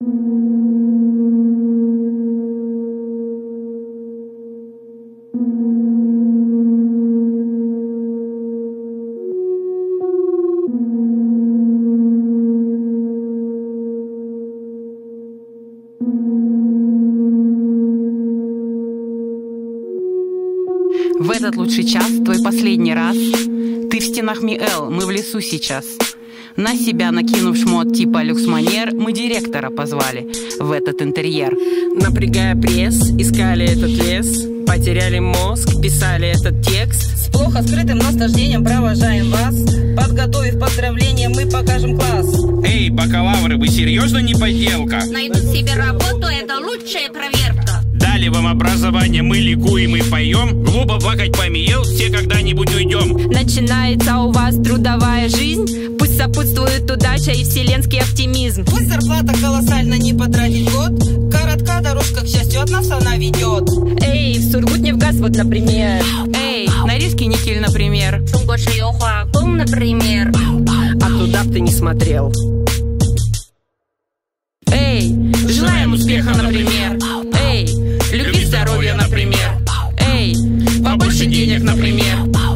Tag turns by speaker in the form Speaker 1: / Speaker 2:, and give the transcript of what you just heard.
Speaker 1: В этот лучший час, твой последний раз. Ты в стенах Миэл, мы в лесу сейчас. На себя накинув шмот типа люкс-манер, мы директора позвали в этот интерьер.
Speaker 2: Напрягая пресс, искали этот лес, потеряли мозг, писали этот текст.
Speaker 3: С плохо скрытым наслаждением провожаем вас. Подготовив поздравления, мы покажем класс.
Speaker 4: Эй, бакалавры, вы серьезно не подделка?
Speaker 5: Найдут себе работу, это лучшая проверка.
Speaker 4: Дали вам образование, мы ликуем и поем. Глупо плакать помеел, все когда-нибудь уйдем.
Speaker 6: Начинается у вас трудовая жизнь сопутствует удача и вселенский оптимизм
Speaker 3: Пусть зарплата колоссально не потратить год. Коротка дорожка, к счастью, от нас она ведет.
Speaker 6: Эй, в Сургутнефтьгаз вот, например
Speaker 1: Эй, Норильский никель, например.
Speaker 5: Например.
Speaker 2: А туда б ты не смотрел.
Speaker 1: Эй, желаем успеха, например. Эй, любви, здоровья, например. Эй, побольше денег, например.